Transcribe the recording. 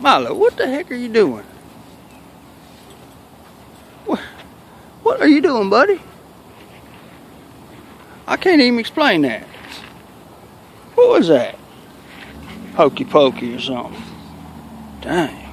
Milo, what the heck are you doing? What, what are you doing, buddy? I can't even explain that. What was that? Hokey pokey or something. Dang.